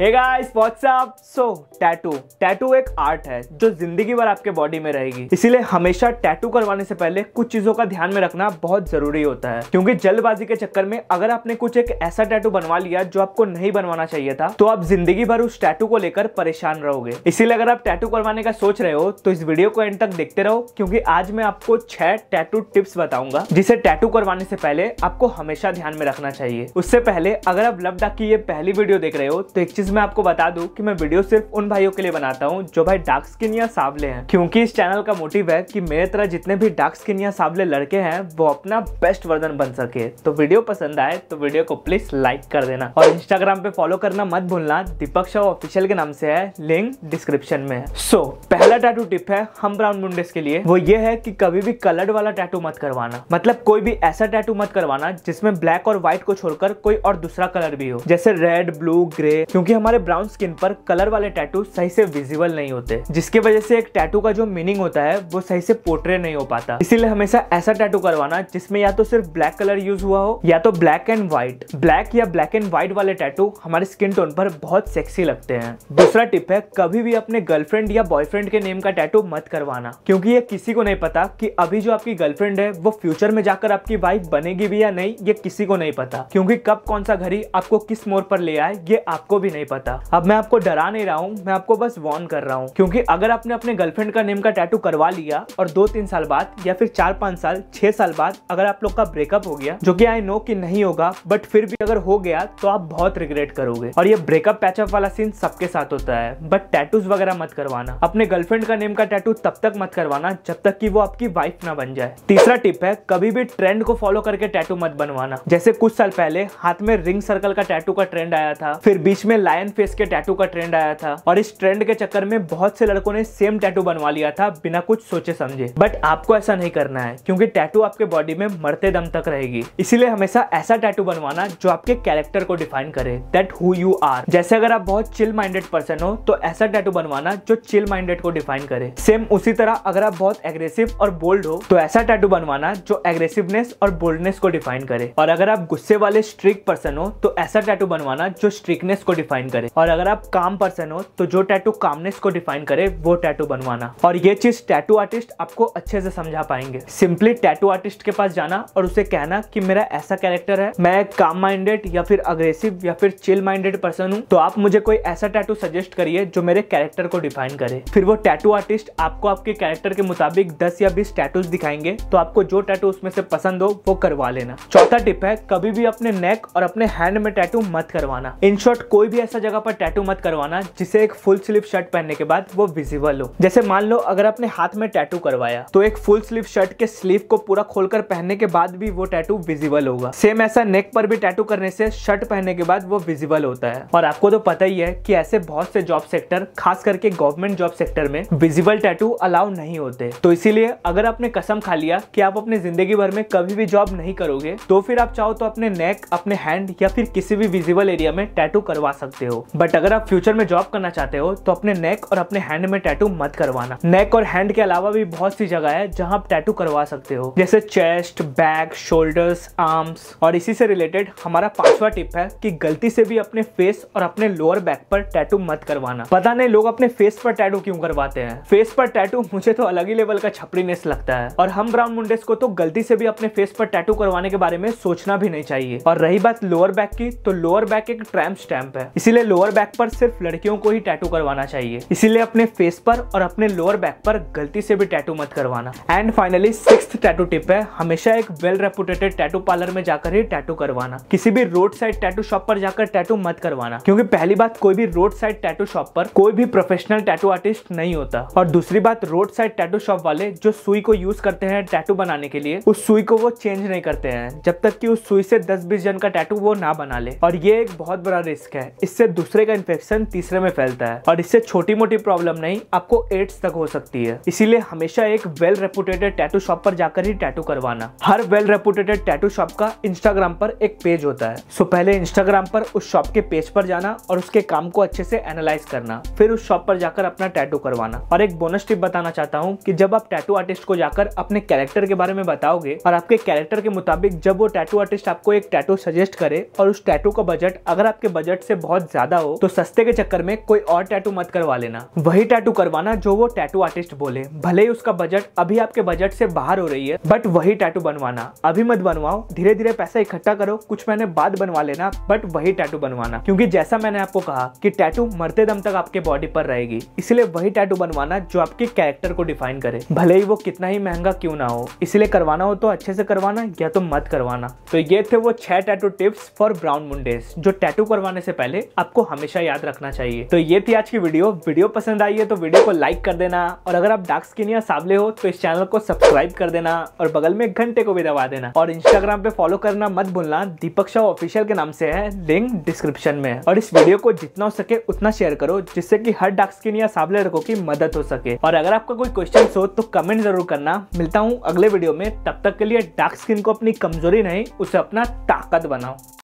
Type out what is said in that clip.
Hey guys what's up so tattoo tattoo एक art है, जो ज़िंदगी भर आपके बॉडी में रहेगी। इसीलिए हमेशा टैटू करवाने से पहले कुछ चीज़ों का ध्यान में रखना बहुत ज़रूरी होता है। क्योंकि जल्दबाजी के चक्कर में अगर आपने कुछ एक ऐसा टैटू बनवा लिया जो आपको नहीं बनवाना चाहिए था तो आप ज़िंदगी भर उस टैटू को लेकर परेशान रहोगे। इसीलिए अगर आप टैटू करवाने का सोच रहे हो तो इस वीडियो को एंड तक देखते रहो, क्योंकि आज मैं आपको छह टैटू टिप्स बताऊँगा, जिसे टैटू करवाने से पहले आपको हमेशा ध्यान में रखना चाहिए। उससे पहले अगर आप लब डाक की ये पहली वीडियो देख रहे हो तो एक चीज़ मैं आपको बता दूँ कि मैं वीडियो सिर्फ़ उन भाइयों के लिए बनाता हूँ जो भाई डार्क स्किन या सावले हैं। क्योंकि इस चैनल का मोटिव है कि मेरे तरह जितने भी डार्क स्किन या सावले लड़के हैं वो अपना बेस्ट वर्जन बन सके। तो वीडियो पसंद आए तो वीडियो को प्लीज़ लाइक कर देना। और इंस्टाग्राम पे फॉलो करना मत भूलना दीपक शाह ऑफिशियल के नाम से है लिंक डिस्क्रिप्शन में है। सो so, पहला टैटू टिप है हम ब्राउन मुंडेस के लिए। वो ये है कि कभी भी कलर्ड वाला टैटू मत करवाना। मतलब कोई भी ऐसा टैटू मत करवाना जिसमें ब्लैक और व्हाइट को छोड़कर कोई और दूसरा कलर भी हो। जैसे रेड ब्लू ग्रे क्योंकि हमारे ब्राउन स्किन पर कलर वाले टैटू सही से विजिबल नहीं होते, जिसकी वजह से एक टैटू का जो मीनिंग होता है, वो सही से पोर्ट्रे नहीं हो पाता। इसीलिए हमेशा ऐसा टैटू करवाना, जिसमें या तो सिर्फ़ ब्लैक कलर यूज़ हुआ हो, या तो ब्लैक एंड व्हाइट ब्लैक या ब्लैक एंड व्हाइट वाले टैटू हमारे स्किन टोन पर बहुत सेक्सी लगते हैं। दूसरा टिप है, कभी भी अपने गर्लफ्रेंड या बॉयफ्रेंड के नेम का टैटू मत करवाना, क्योंकि ये किसी को नहीं पता कि अभी जो आपकी गर्लफ्रेंड है, वो फ्यूचर में जाकर आपकी वाइफ बनेगी भी या नहीं, ये किसी को नहीं पता। क्योंकि कब कौन सा घड़ी आपको किस मोड़ पर ले आए, ये आपको भी नहीं पता। अब मैं आपको डरा नहीं रहा हूँ, मैं आपको बस वॉर्न कर रहा हूँ। क्योंकि अगर आपने अपने गर्लफ्रेंड का नेम का टैटू करवा लिया और दो तीन साल बाद या फिर चार पाँच साल, छह साल बाद अगर आप लोग का ब्रेकअप हो गया, जो कि आई नो कि नहीं होगा बट फिर भी अगर हो गया तो आप बहुत रिग्रेट करोगे। और ये ब्रेकअप पैचअप वाला सीन सबके साथ होता है। बट टैटूज वगैरह मत करवाना। अपने गर्लफ्रेंड का नेम का टैटू तब तक मत करवाना, जब तक कि वो आपकी वाइफ ना बन जाए। तीसरा टिप है, कभी भी ट्रेंड को फॉलो करके टैटू मत बनवाना। जैसे कुछ साल पहले हाथ में रिंग सर्कल का टैटू का ट्रेंड आया था, फिर बीच में लायन फेस के टैटू का ट्रेंड आया था। और इस ट्रेंड के चक्कर में बहुत से लड़कों ने सेम टैटू बनवा लिया था, बिना कुछ सोचे समझे। बट आपको ऐसा नहीं करना है, क्योंकि टैटू आपके बॉडी में मरते दम तक रहेगी। इसीलिए हमेशा ऐसा टैटू बनवाना जो आपके कैरेक्टर को डिफाइन करे दैट हु यू आर जैसे अगर आप बहुत चिल माइंडेड पर्सन हो तो ऐसा टैटू बनवाना जो चिल माइंडेड को डिफाइन करे। सेम उसी तरह अगर आप बहुत एग्रेसिव और बोल्ड हो तो ऐसा टैटू बनवाना जो एग्रेसिवनेस और बोल्डनेस को डिफाइन करे। और अगर आप गुस्से वाले स्ट्रिक पर्सन हो तो ऐसा टैटू बनवाना जो स्ट्रिकनेस को डिफाइन करे। और अगर आप काम पर्सन हो तो जो टैटू कामनेस को डिफाइन करे, वो टैटू बनवाना। और ये चीज़ टैटू आर्टिस्ट आपको अच्छे से समझा पाएँगे। सिंपली टैटू आर्टिस्ट के पास जाना और उसे कहना कि मेरा ऐसा कैरेक्टर है, मैं काम माइंडेड या फिर अग्रेसिव या फिर चिल माइंडेड पर्सन हूँ तो आप मुझे कोई ऐसा टैटू सजेस्ट करिए जो मेरे कैरेक्टर को डिफाइन करे। फिर वो टैटू आर्टिस्ट आपको आपके कैरेक्टर के मुताबिक 10 या 20 टैटूज दिखाएँगे तो आपको जो टैटू उसमें से पसंद हो, वो करवा लेना। चौथा टिप है, कभी भी अपने नेक और अपने हैंड में टैटू मत करवाना। इन शॉर्ट कोई भी ऐसा जगह पर टैटू मत करवाना, जिसे एक फुल स्लीव शर्ट पहनने के बाद वो विजिबल हो। जैसे मान लो, अगर अपने हाथ में टैटू करवाया तो एक फुल स्लीव शर्ट के स्लीव को पूरा खोलकर पहनने के बाद भी वो टैटू विजिबल होगा। सेम ऐसा नेक पर भी टैटू करने से शर्ट पहनने के बाद वो विजिबल होता है। और आपको तो पता ही है कि ऐसे बहुत से जॉब सेक्टर खास करके गवर्नमेंट जॉब सेक्टर में विजिबल टैटू अलाउ नहीं होते। तो इसीलिए अगर आपने कसम खा लिया कि आप अपने ज़िंदगी भर में कभी भी जॉब नहीं करोगे तो फिर आप चाहो तो अपने नेक अपने हैंड या फिर किसी भी विजिबल एरिया में टैटू करवा सकते हो। बट अगर आप फ्यूचर में जॉब करना चाहते हो तो अपने नेक और अपने हैंड में टैटू मत करवाना। नेक और हैंड के अलावा भी बहुत सी जगह है जहाँ आप टैटू करवा सकते हो। जैसे चेस्ट बैक शोल्डर्स आर्म्स और इसी से रिलेटेड हमारा पांचवा टिप है कि गलती से भी अपने फेस और अपने लोअर बैक पर टैटू मत करवाना। पता नहीं लोग अपने फेस पर टैटू क्यों करवाते हैं। फेस पर टैटू मुझे तो अलग ही लेवल का छपरीनेस लगता है। और हम ब्राउन मुंडेस को तो गलती से भी अपने फेस पर टैटू करवाने के बारे में सोचना भी नहीं चाहिए। और रही बात लोअर बैक की तो लोअर बैक एक ट्रैम्प स्टैम्प है। इसीलिए लोअर बैक पर सिर्फ़ लड़कियों को ही टैटू करवाना चाहिए। इसीलिए अपने फेस पर और अपने लोअर बैक पर गलती से भी टैटू मत करवाना। And finally six tattoo tip है, हमेशा एक वेल रेपुटेटेड टैटू पार्लर में जाकर ही टैटू करवाना। किसी भी रोड साइड टैटू शॉप पर जाकर टैटू मत करवाना। क्योंकि पहली बात, कोई भी रोड साइड टैटू शॉप पर कोई भी प्रोफेशनल टैटू आर्टिस्ट नहीं होता। और दूसरी बात रोड साइड टैटू शॉप वाले जो सुई को यूज़ करते हैं टैटू बनाने के लिए, उस सुई को वो चेंज नहीं करते हैं। जब तक कि उस सुई से दस बीस जन का टैटू वो ना बना ले। और ये एक बहुत बड़ा रिस्क है। इससे दूसरे का इन्फेक्शन तीसरे में फैलता है और इससे छोटी मोटी प्रॉब्लम नहीं, आपको एड्स तक हो सकती है। इसीलिए हमेशा एक वेल रेपुटेटेड टैटू शॉप पर जाकर ही टैटू करवाना। हर वेल रेपुटेटेड टैटू शॉप का इंस्टाग्राम पर एक पेज होता है। सो पहले इंस्टाग्राम पर उस शॉप के पेज पर जाना और उसके काम को अच्छे से एनालाइज करना। फिर उस शॉप पर जाकर अपना टैटू करवाना। और एक बोनस टिप बताना चाहता हूँ कि जब आप टैटू आर्टिस्ट को जाकर अपने कैरेक्टर के बारे में बताओगे और आपके कैरेक्टर के मुताबिक जब वो टैटू आर्टिस्ट आपको एक टैटू सजेस्ट करे और उस टैटू का बजट अगर आपके बजट से बहुत ज़्यादा हो तो सस्ते के चक्कर में कोई और टैटू मत करवा लेना। वही टैटू करवाना जो वो टैटू आर्टिस्ट बोले। भले ही उसका बजट अभी आपके बजट से बाहर हो रही है बट वही टैटू बनवाना। अभी मत बनवाओ धीरे धीरे पैसा इकट्ठा करो, कुछ महीने बाद बनवा लेना बट वही टैटू बनवाना। क्योंकि जैसा मैंने आपको कहा कि टैटू मरते दम तक आपके बॉडी पर रहेगी, इसलिए वही टैटू बनवाना जो आपके कैरेक्टर को डिफाइन करे। भले ही वो कितना ही महँगा क्यों ना हो, इसलिए करवाना हो तो अच्छे से करवाना या तो मत करवाना। तो ये थे वो छह टैटू टिप्स फॉर ब्राउन मुंडेस जो टैटू करवाने से पहले आपको हमेशा याद रखना चाहिए। तो ये थी आज की वीडियो। वीडियो पसंद आई है तो वीडियो को लाइक कर देना। और अगर आप डार्क स्किन या सावले हो तो इस चैनल को सब्सक्राइब कर देना और बगल में घंटे को भी दबा देना। और इंस्टाग्राम पे फॉलो करना मत भूलना। दीपक शाह ऑफिशियल के नाम से है। लिंक डिस्क्रिप्शन में और इस वीडियो को जितना हो सके उतना शेयर करो, जिससे की हर डार्क स्किन या सावले रखो की मदद हो सके। और अगर आपका कोई क्वेश्चन हो तो कमेंट ज़रूर करना। मिलता हूँ अगले वीडियो में। तब तक के लिए डार्क स्किन को अपनी कमज़ोरी नहीं, उसे अपना ताकत बनाओ।